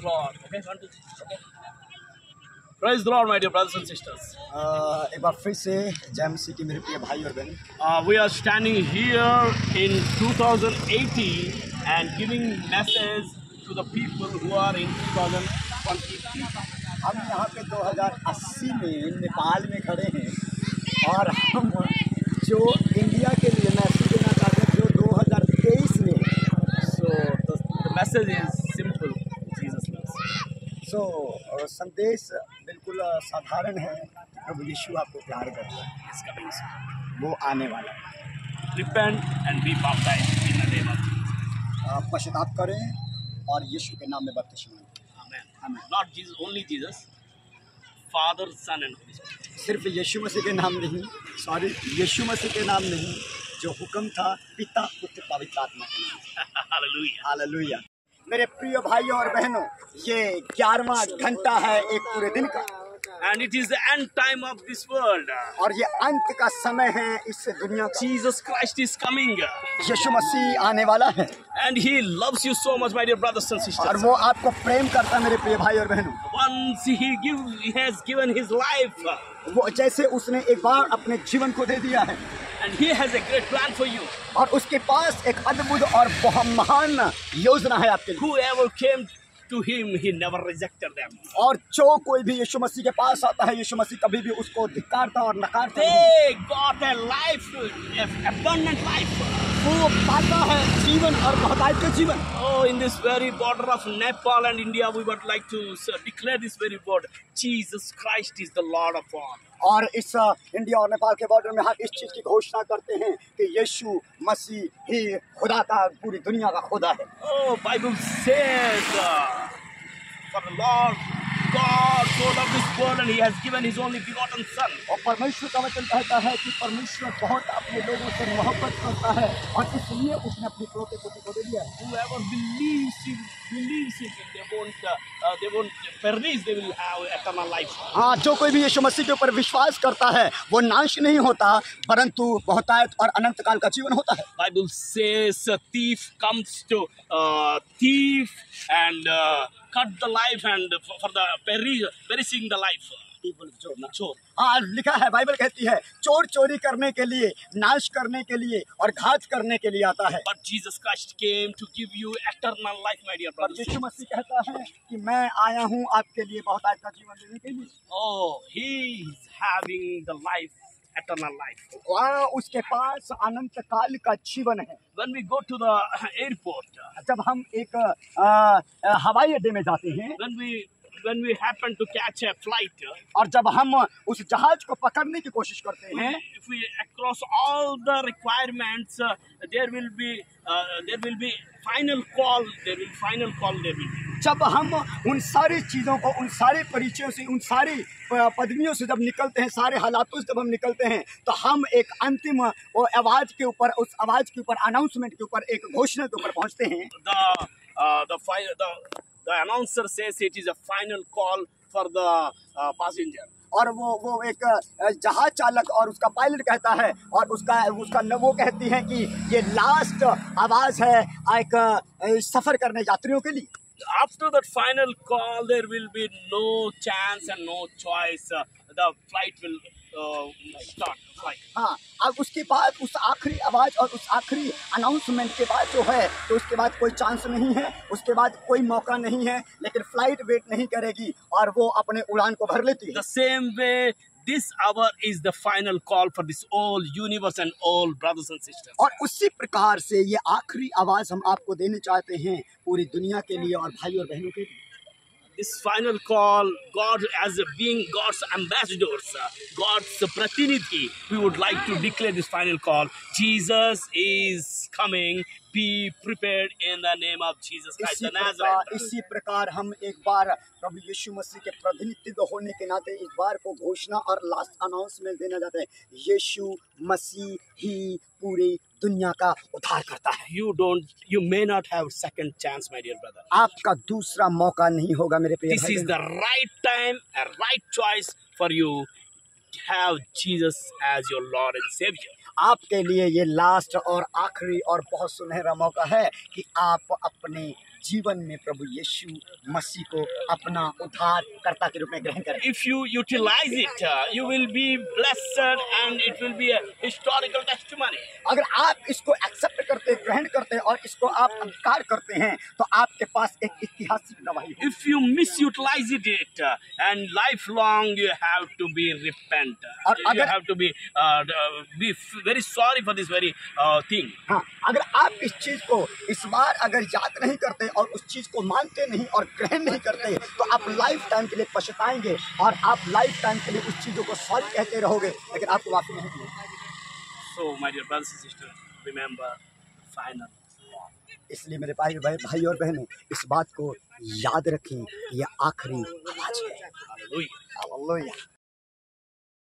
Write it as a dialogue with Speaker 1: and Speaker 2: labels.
Speaker 1: the Lord. Okay, one, two, three. Okay. Praise the Lord, my dear brothers and sisters.
Speaker 2: आ, एक बार फिर से जय मसीह की मेरे प्रिय भाई और बहन
Speaker 1: Uh, we are standing here in 2018 and giving message to the people who are in 2023.
Speaker 2: हम यहाँ पे 2080 में नेपाल में खड़े हैं और हम जो इंडिया के लिए मैसेज देना चाहते हैं जो 2023 में
Speaker 1: So the, the message
Speaker 2: so संदेश बिल्कुल साधारण है प्रभु यीशु आपको प्यार करता है
Speaker 1: He's coming soon.
Speaker 2: वो आने वाला है
Speaker 1: name of Jesus.
Speaker 2: अ, पश्चाताप करें और यीशु के नाम में बपतिस्मा लें
Speaker 1: only Jesus. Father, Son, and Holy Spirit.
Speaker 2: सिर्फ़ यीशु मसीह के नाम नहीं सॉरी यीशु मसीह के नाम नहीं जो हुक्म था पिता पुत्र पवित्र आत्मा के नाम
Speaker 1: Hallelujah.
Speaker 2: हालेलुया मेरे प्रिय भाइयों और बहनों ये ग्यारहवा घंटा है एक पूरे दिन का।
Speaker 1: And it is the end time of this world
Speaker 2: और ये अंत का समय है इस दुनिया
Speaker 1: जीसस क्राइस्ट इज़ कमिंग
Speaker 2: यीशु मसीह आने वाला है।
Speaker 1: And he loves you so much my dear brothers and sisters और
Speaker 2: वो आपको प्रेम करता है मेरे प्रिय भाई और बहनों।
Speaker 1: Once he give he has given his life
Speaker 2: वो जैसे उसने एक बार अपने जीवन को दे दिया है।
Speaker 1: And he has a great plan for you
Speaker 2: और उसके पास एक अद्भुत और बहुत महान योजना है आपके लिए।
Speaker 1: Who came to him he never rejected them
Speaker 2: और जो कोई भी यीशु मसीह के पास आता है यीशु मसीह कभी भी उसको धिक्कारता और नकारता
Speaker 1: है got a life abundant life
Speaker 2: वो पाता है जीवन और बहुत के जीवन।
Speaker 1: ओ in this very border of Nepal and India we would like to declare this very word Jesus Christ is the Lord of all
Speaker 2: और इस uh, इंडिया और नेपाल के बॉर्डर में हम इस चीज़ की घोषणा करते हैं कि यीशु मसीह ही खुदा का पूरी दुनिया का खुदा है।
Speaker 1: ओ Bible says for the Lord God so loved this world, and He has given His only begotten Son.
Speaker 2: और परमेश्वर का वचन कहता है कि परमेश्वर बहुत अपने लोगों से मोहब्बत करता है और इसलिए उसने अपनी प्रोते पुत्र को दे दिया
Speaker 1: Whoever believes in believes in Him, they won't uh, uh, they won't perish. They will have eternal life.
Speaker 2: हाँ जो कोई भी यीशु मसीह के ऊपर विश्वास करता है वो नाश नहीं होता परंतु बहुतायत और अनंत काल का जीवन होता है
Speaker 1: Bible says a thief comes to uh, thief and uh, cut the life and for the perishing the life चोर
Speaker 2: हाँ, लिखा है बाइबल कहती है चोर चोरी करने के लिए नाश करने के लिए और घात करने के लिए आता है। कि मैं आया हूँ आपके लिए बहुत आयता जीवन देने के लिए।
Speaker 1: Oh he life eternal life.
Speaker 2: वहाँ उसके पास अनंत काल का जीवन है
Speaker 1: When we go to the airport,
Speaker 2: जब हम एक आ, आ, हवाई अड्डे में जाते हैं
Speaker 1: when we when we happen to catch a flight,
Speaker 2: और जब हम उस जहाज़ को पकड़ने की कोशिश करते हैं
Speaker 1: if we across all the requirements, uh, there will be uh, there will be final call. There will final call. There will be.
Speaker 2: जब हम उन सारी चीज़ों को उन सारे परिचयों से उन सारी पदवियों से जब निकलते हैं सारे हालातों से जब हम निकलते हैं तो हम एक अंतिम वो आवाज़ के ऊपर उस आवाज़ के ऊपर अनाउंसमेंट के ऊपर एक घोषणा के ऊपर पहुँचते हैं
Speaker 1: The uh, the final the the announcer says it is a final call for the uh, passenger.
Speaker 2: और वो वो एक जहाज़ चालक और उसका पायलट कहता है और उसका उसका वो कहती है कि ये लास्ट आवाज़ है एक सफ़र करने यात्रियों के लिए
Speaker 1: After that final call, there will be no chance and no choice. Uh, the flight will uh.
Speaker 2: हाँ अब उसके बाद उस आखिरी आवाज़ और उस आखिरी अनाउंसमेंट के बाद जो है तो उसके बाद कोई चांस नहीं है उसके बाद कोई मौका नहीं है लेकिन फ़्लाइट वेट नहीं करेगी और वो अपने उड़ान को भर लेती है
Speaker 1: The same way, this hour is the final call for this all universe and all brothers and sisters
Speaker 2: और उसी प्रकार से ये आखिरी आवाज़ हम आपको देने चाहते हैं पूरी दुनिया के लिए और भाई और बहनों के लिए।
Speaker 1: This final call, God as a being God's ambassadors, uh, God's pratinidhi, we would like to declare this final call. Jesus is coming. Be prepared in the name of Jesus Christ
Speaker 2: इसी
Speaker 1: the
Speaker 2: प्रकार
Speaker 1: Nazareth.
Speaker 2: इसी प्रकार हम एक बार प्रभु यीशु मसीह के प्रतिनिधित्व होने के नाते इस बार को घोषणा और लास्ट अनाउंसमेंट देना चाहते हैं यीशु मसीह ही पूरी दुनिया का उद्धार करता है।
Speaker 1: You don't you may not have second chance my dear brother
Speaker 2: आपका दूसरा मौका नहीं होगा मेरे प्रिय
Speaker 1: this is the right time right choice for you have Jesus as your Lord and saviour
Speaker 2: आपके लिए ये लास्ट और आखिरी और बहुत सुनहरा मौका है कि आप अपने जीवन में प्रभु यीशु मसीह को अपना उधार करता के रूप में ग्रहण करें।
Speaker 1: If you utilise it you will be blessed and it will be a historical testimony
Speaker 2: अगर आप इसको एक्सेप्ट करते ग्रहण करते और इसको आप अंगीकार करते हैं तो आपके पास एक ऐतिहासिक गवाही
Speaker 1: if you misutilise it and life long you have to be repent
Speaker 2: और
Speaker 1: you have to be be very sorry for this very thing
Speaker 2: अगर आप इस चीज़ को इस बार अगर याद नहीं करते और उस चीज़ को मानते नहीं और ग्रहण नहीं करते तो आप लाइफ टाइम के लिए पछताएँगे और आप लाइफ टाइम के लिए उस चीज़ों को सॉरी कहते रहोगे लेकिन आपको माफ़ी नहीं मिलेगी।
Speaker 1: My dear brothers and sisters, remember final.
Speaker 2: इसलिए मेरे भाई भाई भाई और बहनों इस बात को याद रखें यह आखिरी आवाज़ है।